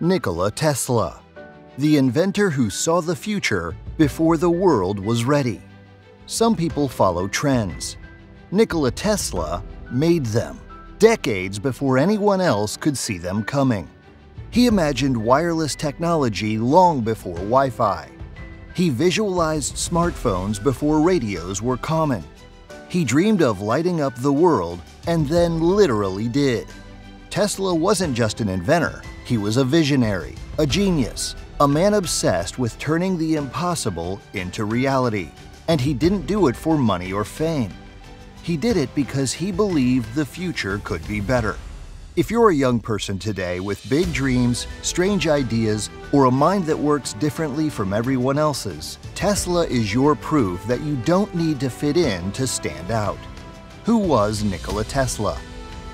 Nikola Tesla, the inventor who saw the future before the world was ready. Some people follow trends. Nikola Tesla made them, decades before anyone else could see them coming. He imagined wireless technology long before Wi Fi. He visualized smartphones before radios were common. He dreamed of lighting up the world and then literally did. Tesla wasn't just an inventor, he was a visionary, a genius, a man obsessed with turning the impossible into reality. And he didn't do it for money or fame. He did it because he believed the future could be better. If you're a young person today with big dreams, strange ideas, or a mind that works differently from everyone else's, Tesla is your proof that you don't need to fit in to stand out. Who was Nikola Tesla?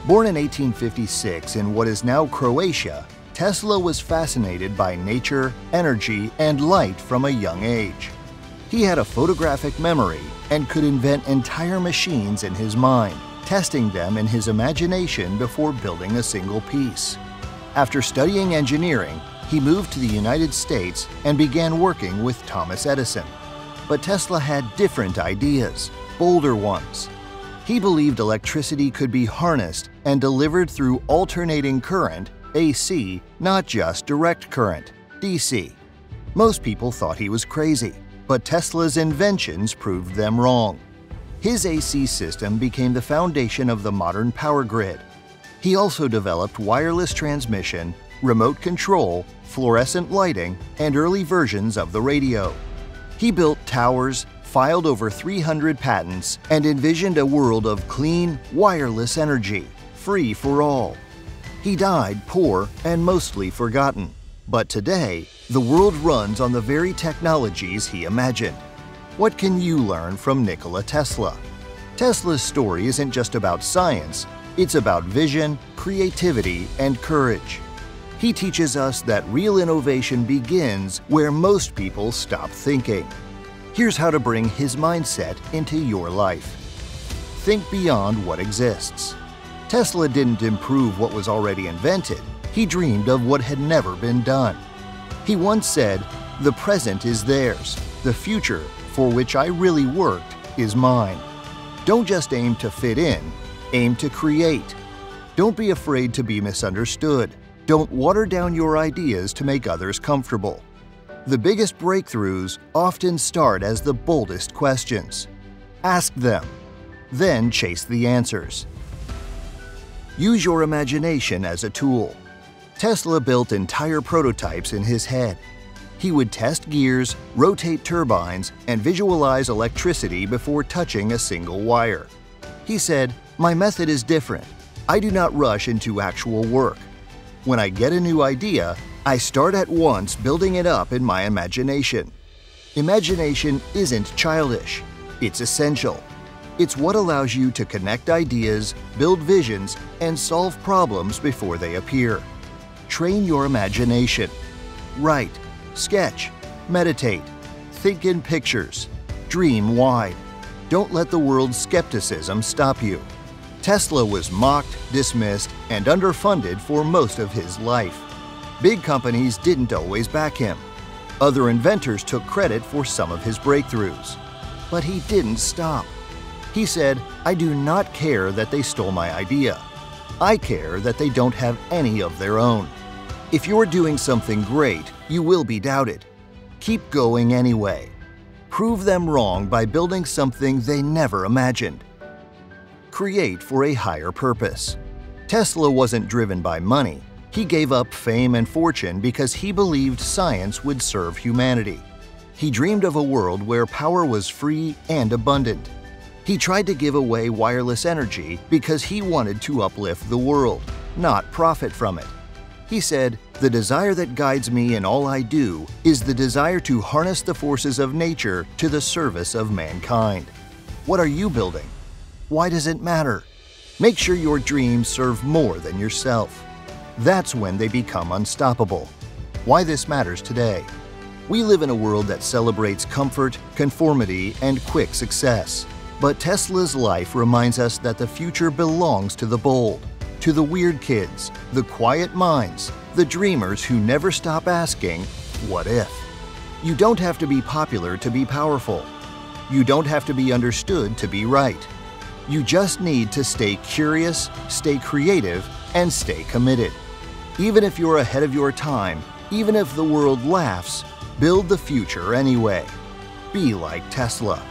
Born in 1856 in what is now Croatia, Tesla was fascinated by nature, energy, and light from a young age. He had a photographic memory and could invent entire machines in his mind testing them in his imagination before building a single piece. After studying engineering, he moved to the United States and began working with Thomas Edison. But Tesla had different ideas, bolder ones. He believed electricity could be harnessed and delivered through alternating current, AC, not just direct current, DC. Most people thought he was crazy, but Tesla's inventions proved them wrong. His AC system became the foundation of the modern power grid. He also developed wireless transmission, remote control, fluorescent lighting, and early versions of the radio. He built towers, filed over 300 patents, and envisioned a world of clean, wireless energy, free for all. He died poor and mostly forgotten. But today, the world runs on the very technologies he imagined. What can you learn from Nikola Tesla? Tesla's story isn't just about science, it's about vision, creativity, and courage. He teaches us that real innovation begins where most people stop thinking. Here's how to bring his mindset into your life. Think beyond what exists. Tesla didn't improve what was already invented, he dreamed of what had never been done. He once said, The present is theirs, the future for which I really worked is mine. Don't just aim to fit in, aim to create. Don't be afraid to be misunderstood. Don't water down your ideas to make others comfortable. The biggest breakthroughs often start as the boldest questions. Ask them, then chase the answers. Use your imagination as a tool. Tesla built entire prototypes in his head he would test gears, rotate turbines, and visualize electricity before touching a single wire. He said, My method is different. I do not rush into actual work. When I get a new idea, I start at once building it up in my imagination. Imagination isn't childish, it's essential. It's what allows you to connect ideas, build visions, and solve problems before they appear. Train your imagination. Write, Sketch, meditate, think in pictures, dream wide. Don't let the world's skepticism stop you. Tesla was mocked, dismissed, and underfunded for most of his life. Big companies didn't always back him. Other inventors took credit for some of his breakthroughs. But he didn't stop. He said, I do not care that they stole my idea. I care that they don't have any of their own. If you're doing something great, you will be doubted. Keep going anyway. Prove them wrong by building something they never imagined. Create for a higher purpose. Tesla wasn't driven by money. He gave up fame and fortune because he believed science would serve humanity. He dreamed of a world where power was free and abundant. He tried to give away wireless energy because he wanted to uplift the world, not profit from it. He said, The desire that guides me in all I do is the desire to harness the forces of nature to the service of mankind. What are you building? Why does it matter? Make sure your dreams serve more than yourself. That's when they become unstoppable. Why this matters today. We live in a world that celebrates comfort, conformity, and quick success. But Tesla's life reminds us that the future belongs to the bold to the weird kids, the quiet minds, the dreamers who never stop asking, What if? You don't have to be popular to be powerful. You don't have to be understood to be right. You just need to stay curious, stay creative, and stay committed. Even if you're ahead of your time, even if the world laughs, build the future anyway. Be like Tesla.